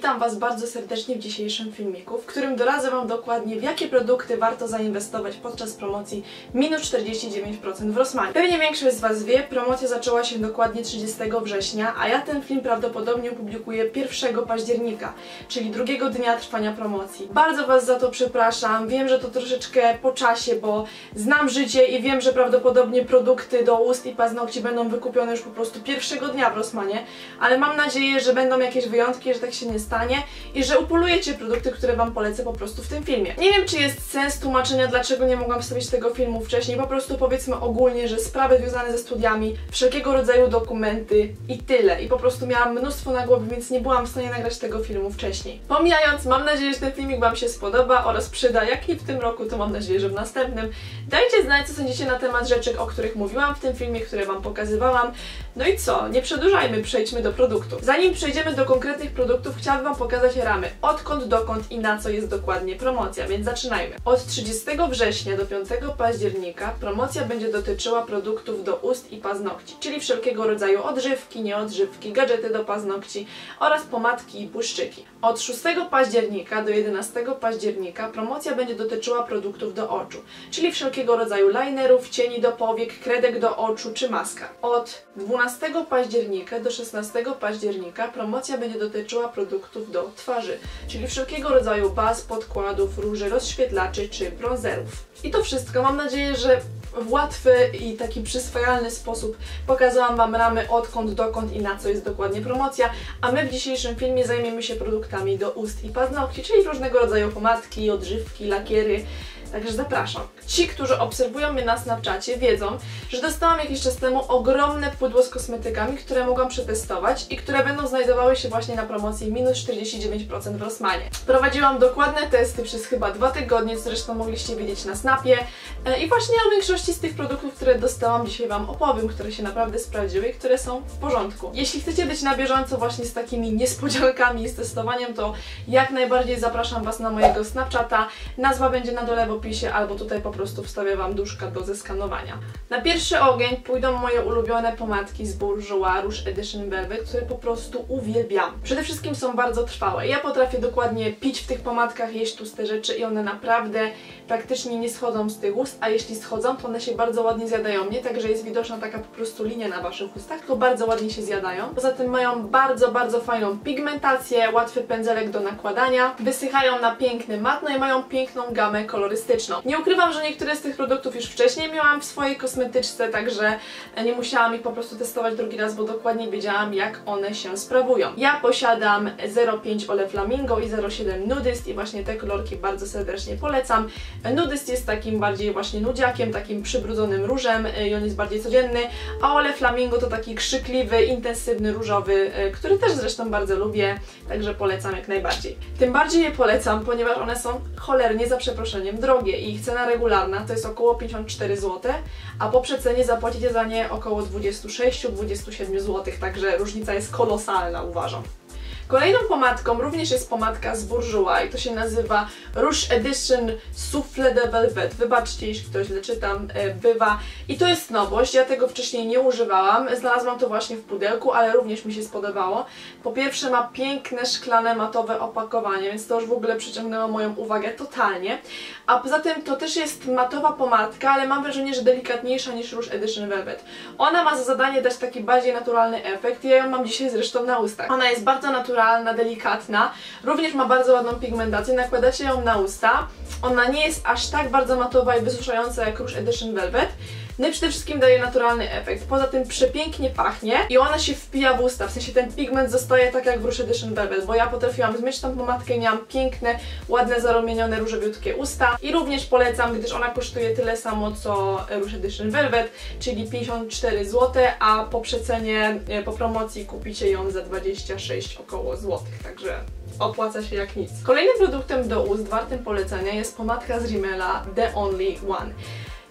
Witam Was bardzo serdecznie w dzisiejszym filmiku, w którym doradzę Wam dokładnie w jakie produkty warto zainwestować podczas promocji minus 49% w Rossmanie. Pewnie większość z Was wie, promocja zaczęła się dokładnie 30 września, a ja ten film prawdopodobnie opublikuję 1 października, czyli drugiego dnia trwania promocji. Bardzo Was za to przepraszam, wiem, że to troszeczkę po czasie, bo znam życie i wiem, że prawdopodobnie produkty do ust i paznokci będą wykupione już po prostu pierwszego dnia w Rossmanie, ale mam nadzieję, że będą jakieś wyjątki, że tak się nie stanie i że upolujecie produkty, które Wam polecę po prostu w tym filmie. Nie wiem, czy jest sens tłumaczenia, dlaczego nie mogłam wstawić tego filmu wcześniej, po prostu powiedzmy ogólnie, że sprawy związane ze studiami, wszelkiego rodzaju dokumenty i tyle. I po prostu miałam mnóstwo na głowie, więc nie byłam w stanie nagrać tego filmu wcześniej. Pomijając, mam nadzieję, że ten filmik Wam się spodoba oraz przyda, jak i w tym roku, to mam nadzieję, że w następnym. Dajcie znać, co sądzicie na temat rzeczy, o których mówiłam w tym filmie, które Wam pokazywałam. No i co? Nie przedłużajmy, przejdźmy do produktów. Zanim przejdziemy do konkretnych produktów, chciałabym Wam pokazać ramy, odkąd, dokąd i na co jest dokładnie promocja, więc zaczynajmy. Od 30 września do 5 października promocja będzie dotyczyła produktów do ust i paznokci, czyli wszelkiego rodzaju odżywki, nieodżywki, gadżety do paznokci oraz pomadki i błyszczyki. Od 6 października do 11 października promocja będzie dotyczyła produktów do oczu, czyli wszelkiego rodzaju linerów, cieni do powiek, kredek do oczu czy maska. Od 12 października do 16 października promocja będzie dotyczyła produktów do twarzy, czyli wszelkiego rodzaju baz, podkładów, róży, rozświetlaczy czy bronzerów. I to wszystko. Mam nadzieję, że w łatwy i taki przyswajalny sposób pokazałam Wam ramy odkąd, dokąd i na co jest dokładnie promocja, a my w dzisiejszym filmie zajmiemy się produktami do ust i paznokci, czyli różnego rodzaju pomadki, odżywki, lakiery, Także zapraszam. Ci, którzy obserwują mnie na Snapchacie wiedzą, że dostałam jakiś czas temu ogromne pudło z kosmetykami, które mogłam przetestować i które będą znajdowały się właśnie na promocji minus 49% w Rossmanie. Prowadziłam dokładne testy przez chyba dwa tygodnie, zresztą mogliście widzieć na Snapie e, i właśnie o większości z tych produktów, które dostałam dzisiaj Wam opowiem, które się naprawdę sprawdziły i które są w porządku. Jeśli chcecie być na bieżąco właśnie z takimi niespodziankami i z testowaniem, to jak najbardziej zapraszam Was na mojego Snapchata. Nazwa będzie na dole opisie albo tutaj po prostu wstawię Wam duszka do zeskanowania. Na pierwszy ogień pójdą moje ulubione pomadki z Bourjois Rouge Edition Velvet, które po prostu uwielbiam. Przede wszystkim są bardzo trwałe. Ja potrafię dokładnie pić w tych pomadkach, jeść tłuste rzeczy i one naprawdę praktycznie nie schodzą z tych ust, a jeśli schodzą, to one się bardzo ładnie zjadają. Nie tak, że jest widoczna taka po prostu linia na Waszych ustach, tylko bardzo ładnie się zjadają. Poza tym mają bardzo, bardzo fajną pigmentację, łatwy pędzelek do nakładania, wysychają na piękny mat, no i mają piękną gamę kolorystyczną nie ukrywam, że niektóre z tych produktów już wcześniej miałam w swojej kosmetyczce, także nie musiałam ich po prostu testować drugi raz, bo dokładnie wiedziałam jak one się sprawują. Ja posiadam 05 Ole Flamingo i 07 Nudist i właśnie te kolorki bardzo serdecznie polecam. Nudist jest takim bardziej właśnie nudziakiem, takim przybrudzonym różem i on jest bardziej codzienny, a Ole Flamingo to taki krzykliwy, intensywny różowy, który też zresztą bardzo lubię, także polecam jak najbardziej. Tym bardziej je polecam, ponieważ one są cholernie za przeproszeniem drogie drogie i ich cena regularna to jest około 54 zł, a po przecenie zapłacicie za nie około 26-27 zł, także różnica jest kolosalna uważam. Kolejną pomadką również jest pomadka z Bourjois i to się nazywa Rouge Edition Souffle de Velvet. Wybaczcie, jeśli ktoś źle czytam, e, bywa. I to jest nowość, ja tego wcześniej nie używałam. Znalazłam to właśnie w pudełku, ale również mi się spodobało. Po pierwsze ma piękne, szklane, matowe opakowanie, więc to już w ogóle przyciągnęło moją uwagę totalnie. A poza tym to też jest matowa pomadka, ale mam wrażenie, że delikatniejsza niż Rouge Edition Velvet. Ona ma za zadanie dać taki bardziej naturalny efekt. Ja ją mam dzisiaj zresztą na ustach. Ona jest bardzo naturalna naturalna, delikatna. Również ma bardzo ładną pigmentację, nakładacie ją na usta. Ona nie jest aż tak bardzo matowa i wysuszająca jak Rouge Edition Velvet. No i przede wszystkim daje naturalny efekt. Poza tym przepięknie pachnie i ona się wpija w usta, w sensie ten pigment zostaje tak jak w Rouge Edition Velvet, bo ja potrafiłam zmyć tą pomadkę i miałam piękne, ładne, zarumienione, różowiutkie usta i również polecam, gdyż ona kosztuje tyle samo co Rouge Edition Velvet, czyli 54 zł, a po przecenie, e, po promocji kupicie ją za 26 około złotych, także opłaca się jak nic. Kolejnym produktem do ust wartym polecenia jest pomadka z Rimmela The Only One.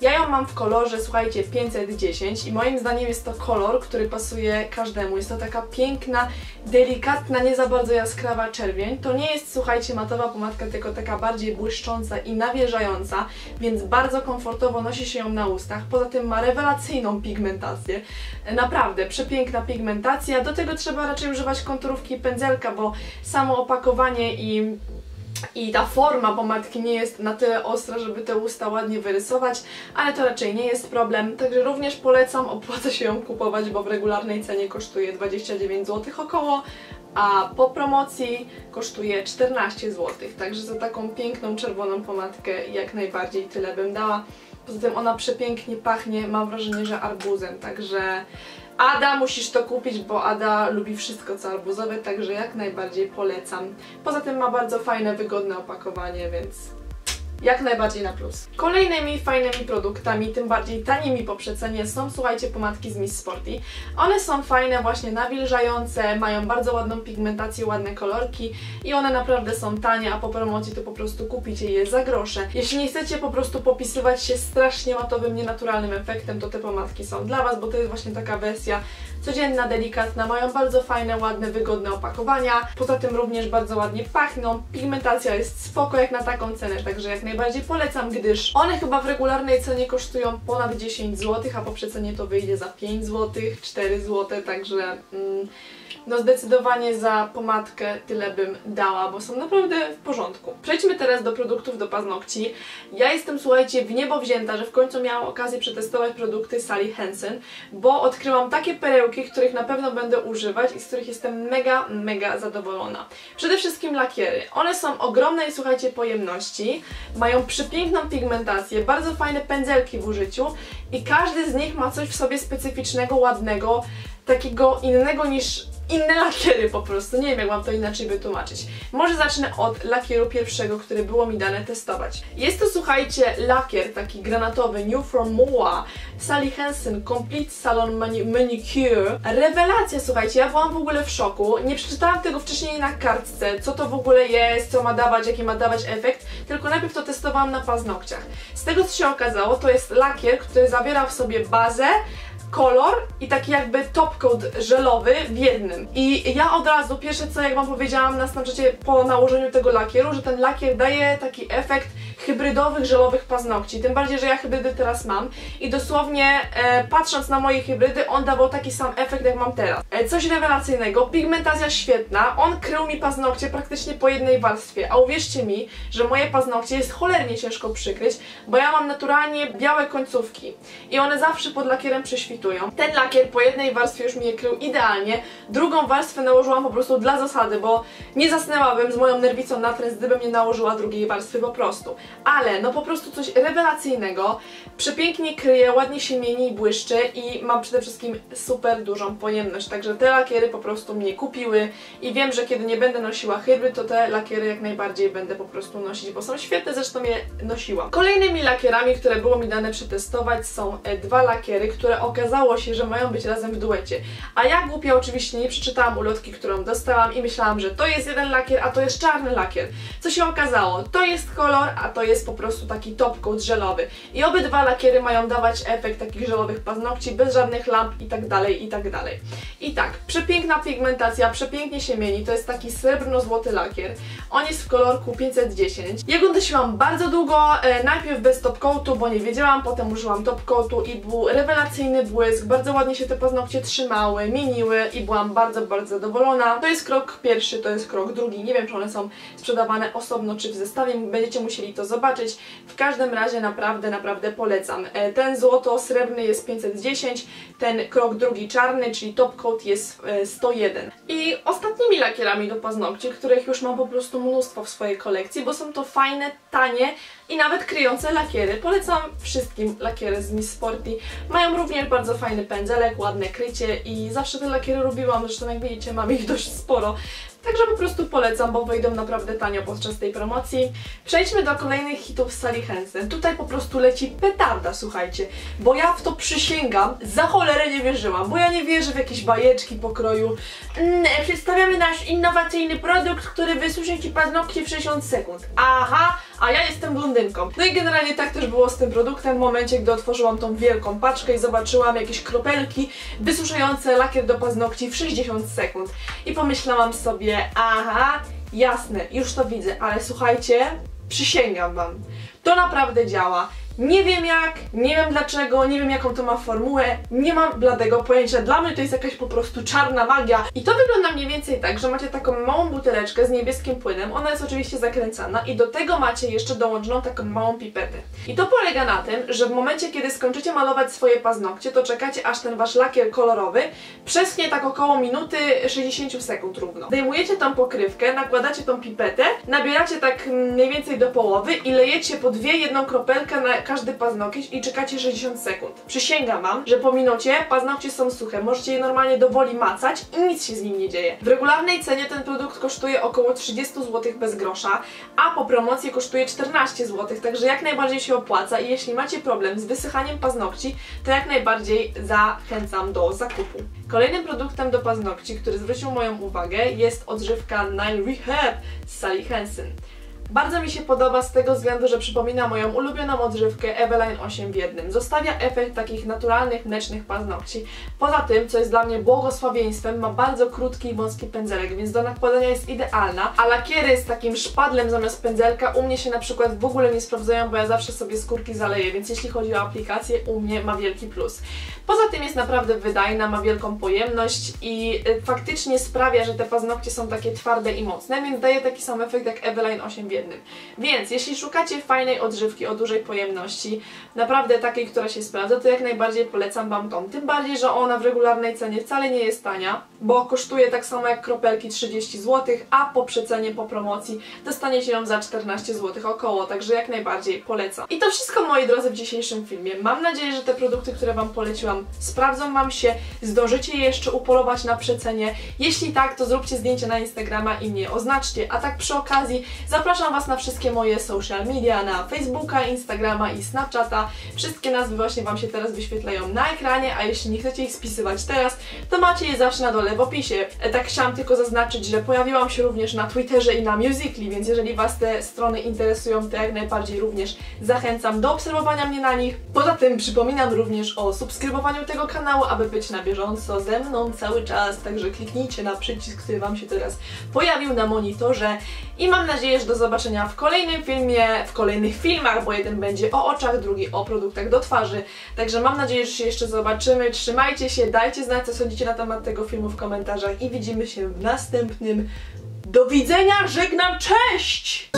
Ja ją mam w kolorze, słuchajcie, 510 i moim zdaniem jest to kolor, który pasuje każdemu. Jest to taka piękna, delikatna, nie za bardzo jaskrawa czerwień. To nie jest, słuchajcie, matowa pomadka, tylko taka bardziej błyszcząca i nawilżająca, więc bardzo komfortowo nosi się ją na ustach. Poza tym ma rewelacyjną pigmentację. Naprawdę, przepiękna pigmentacja. Do tego trzeba raczej używać konturówki i pędzelka, bo samo opakowanie i i ta forma pomadki nie jest na tyle ostra, żeby te usta ładnie wyrysować, ale to raczej nie jest problem, także również polecam, opłaca się ją kupować, bo w regularnej cenie kosztuje 29 zł około, a po promocji kosztuje 14 zł, także za taką piękną czerwoną pomadkę jak najbardziej tyle bym dała. Poza tym ona przepięknie pachnie, mam wrażenie, że arbuzem, także Ada, musisz to kupić, bo Ada lubi wszystko co arbuzowe, także jak najbardziej polecam. Poza tym ma bardzo fajne, wygodne opakowanie, więc jak najbardziej na plus. Kolejnymi fajnymi produktami, tym bardziej tanimi po przecenie są, słuchajcie, pomadki z Miss Sporty. One są fajne, właśnie nawilżające, mają bardzo ładną pigmentację, ładne kolorki i one naprawdę są tanie, a po promocji to po prostu kupicie je za grosze. Jeśli nie chcecie po prostu popisywać się strasznie matowym, nienaturalnym efektem, to te pomadki są dla Was, bo to jest właśnie taka wersja codzienna, delikatna, mają bardzo fajne, ładne, wygodne opakowania. Poza tym również bardzo ładnie pachną, pigmentacja jest spoko jak na taką cenę, także jak najbardziej polecam, gdyż one chyba w regularnej cenie kosztują ponad 10 zł, a po przecenie to wyjdzie za 5 zł, 4 zł, także... Mm, no zdecydowanie za pomadkę tyle bym dała, bo są naprawdę w porządku. Przejdźmy teraz do produktów do paznokci. Ja jestem, słuchajcie, w niebo wzięta, że w końcu miałam okazję przetestować produkty Sally Hansen, bo odkryłam takie perełki, których na pewno będę używać i z których jestem mega, mega zadowolona. Przede wszystkim lakiery. One są ogromnej, słuchajcie, pojemności, mają przepiękną pigmentację, bardzo fajne pędzelki w użyciu i każdy z nich ma coś w sobie specyficznego, ładnego, takiego innego niż inne lakiery po prostu, nie wiem jak mam to inaczej wytłumaczyć. Może zacznę od lakieru pierwszego, który było mi dane testować. Jest to, słuchajcie, lakier taki granatowy New From Moa Sally Hansen Complete Salon Mani Manicure. Rewelacja, słuchajcie, ja byłam w ogóle w szoku. Nie przeczytałam tego wcześniej na kartce, co to w ogóle jest, co ma dawać, jaki ma dawać efekt, tylko najpierw to testowałam na paznokciach. Z tego, co się okazało, to jest lakier, który zawiera w sobie bazę, kolor i taki jakby top coat żelowy w jednym. I ja od razu, pierwsze co jak Wam powiedziałam na Snapchacie po nałożeniu tego lakieru, że ten lakier daje taki efekt hybrydowych, żelowych paznokci. Tym bardziej, że ja hybrydy teraz mam i dosłownie e, patrząc na moje hybrydy, on dawał taki sam efekt jak mam teraz. E, coś rewelacyjnego, pigmentacja świetna, on krył mi paznokcie praktycznie po jednej warstwie, a uwierzcie mi, że moje paznokcie jest cholernie ciężko przykryć, bo ja mam naturalnie białe końcówki i one zawsze pod lakierem prześwitują. Ten lakier po jednej warstwie już mi je krył idealnie, drugą warstwę nałożyłam po prostu dla zasady, bo nie zasnęłabym z moją nerwicą na trend, gdybym nie nałożyła drugiej warstwy po prostu ale no po prostu coś rewelacyjnego, przepięknie kryje, ładnie się mieni i błyszczy i mam przede wszystkim super dużą pojemność, także te lakiery po prostu mnie kupiły i wiem, że kiedy nie będę nosiła hybryd, to te lakiery jak najbardziej będę po prostu nosić, bo są świetne, zresztą je nosiłam. Kolejnymi lakierami, które było mi dane przetestować są e, dwa lakiery, które okazało się, że mają być razem w duecie, a ja głupia oczywiście nie przeczytałam ulotki, którą dostałam i myślałam, że to jest jeden lakier, a to jest czarny lakier. Co się okazało? To jest kolor, a to jest po prostu taki top coat żelowy. I obydwa lakiery mają dawać efekt takich żelowych paznokci, bez żadnych lamp i tak dalej, i tak dalej. I tak, przepiękna pigmentacja, przepięknie się mieni, to jest taki srebrno-złoty lakier. On jest w kolorku 510. Ja go nosiłam bardzo długo, e, najpierw bez top coatu, bo nie wiedziałam, potem użyłam top coatu i był rewelacyjny błysk, bardzo ładnie się te paznokcie trzymały, mieniły i byłam bardzo, bardzo zadowolona. To jest krok pierwszy, to jest krok drugi, nie wiem czy one są sprzedawane osobno czy w zestawie, będziecie musieli to zobaczyć. W każdym razie naprawdę, naprawdę polecam. E, ten złoto-srebrny jest 510, ten krok drugi czarny, czyli top coat jest 101. E, I ostatnimi lakierami do paznokci, których już mam po prostu mnóstwo w swojej kolekcji, bo są to fajne, tanie i nawet kryjące lakiery. Polecam wszystkim lakiery z Miss Sporty. Mają również bardzo fajny pędzelek, ładne krycie i zawsze te lakiery robiłam, zresztą jak widzicie mam ich dość sporo. Także po prostu polecam, bo wyjdą naprawdę tanio podczas tej promocji. Przejdźmy do kolejnych hitów Sally Hansen. Tutaj po prostu leci petarda, słuchajcie, bo ja w to przysięgam, za cholerę nie wierzyłam, bo ja nie wierzę w jakieś bajeczki pokroju. Mm, przedstawiamy nasz innowacyjny produkt, który wysuszy Ci paznokcie w 60 sekund. Aha, a ja jestem blondynką. No i generalnie tak też było z tym produktem w momencie, gdy otworzyłam tą wielką paczkę i zobaczyłam jakieś kropelki wysuszające lakier do paznokci w 60 sekund. I pomyślałam sobie, aha, jasne, już to widzę, ale słuchajcie, przysięgam Wam, to naprawdę działa. Nie wiem jak, nie wiem dlaczego, nie wiem jaką to ma formułę, nie mam bladego pojęcia. Dla mnie to jest jakaś po prostu czarna magia. I to wygląda mniej więcej tak, że macie taką małą buteleczkę z niebieskim płynem, ona jest oczywiście zakręcana i do tego macie jeszcze dołączoną taką małą pipetę. I to polega na tym, że w momencie, kiedy skończycie malować swoje paznokcie, to czekacie aż ten wasz lakier kolorowy przeschnie tak około minuty 60 sekund równo. Zdejmujecie tą pokrywkę, nakładacie tą pipetę, nabieracie tak mniej więcej do połowy i lejecie po dwie jedną kropelkę na każdy paznokieć i czekacie 60 sekund. Przysięgam wam, że po minucie paznokcie są suche, możecie je normalnie do woli macać i nic się z nim nie dzieje. W regularnej cenie ten produkt kosztuje około 30 zł bez grosza, a po promocji kosztuje 14 zł, także jak najbardziej się opłaca i jeśli macie problem z wysychaniem paznokci, to jak najbardziej zachęcam do zakupu. Kolejnym produktem do paznokci, który zwrócił moją uwagę jest odżywka Nile Rehab z Sally Hansen. Bardzo mi się podoba z tego względu, że przypomina moją ulubioną odżywkę Eveline 8 w jednym. Zostawia efekt takich naturalnych, mlecznych paznokci. Poza tym, co jest dla mnie błogosławieństwem, ma bardzo krótki i wąski pędzelek, więc do nakładania jest idealna, a lakiery z takim szpadlem zamiast pędzelka u mnie się na przykład w ogóle nie sprawdzają, bo ja zawsze sobie skórki zaleję, więc jeśli chodzi o aplikację, u mnie ma wielki plus. Poza tym jest naprawdę wydajna, ma wielką pojemność i y, faktycznie sprawia, że te paznokcie są takie twarde i mocne, więc daje taki sam efekt jak Eveline 8 w jednym. Więc jeśli szukacie fajnej odżywki o dużej pojemności, naprawdę takiej, która się sprawdza, to jak najbardziej polecam Wam tą. Tym bardziej, że ona w regularnej cenie wcale nie jest tania, bo kosztuje tak samo jak kropelki 30 zł, a po przecenie, po promocji dostaniecie ją za 14 zł około, także jak najbardziej polecam. I to wszystko moi drodzy w dzisiejszym filmie. Mam nadzieję, że te produkty, które Wam poleciłam sprawdzą Wam się, zdążycie je jeszcze upolować na przecenie. Jeśli tak, to zróbcie zdjęcie na Instagrama i mnie oznaczcie, a tak przy okazji zapraszam Was na wszystkie moje social media, na Facebooka, Instagrama i Snapchata. Wszystkie nazwy właśnie Wam się teraz wyświetlają na ekranie, a jeśli nie chcecie ich spisywać teraz, to macie je zawsze na dole w opisie. E, tak chciałam tylko zaznaczyć, że pojawiłam się również na Twitterze i na Musical.ly, więc jeżeli Was te strony interesują, to jak najbardziej również zachęcam do obserwowania mnie na nich. Poza tym przypominam również o subskrybowaniu tego kanału, aby być na bieżąco ze mną cały czas, także kliknijcie na przycisk, który Wam się teraz pojawił na monitorze i mam nadzieję, że do zobaczenia w kolejnym filmie, w kolejnych filmach, bo jeden będzie o oczach, drugi o produktach do twarzy, także mam nadzieję, że się jeszcze zobaczymy, trzymajcie się, dajcie znać co sądzicie na temat tego filmu w komentarzach i widzimy się w następnym. Do widzenia, żegnam, cześć!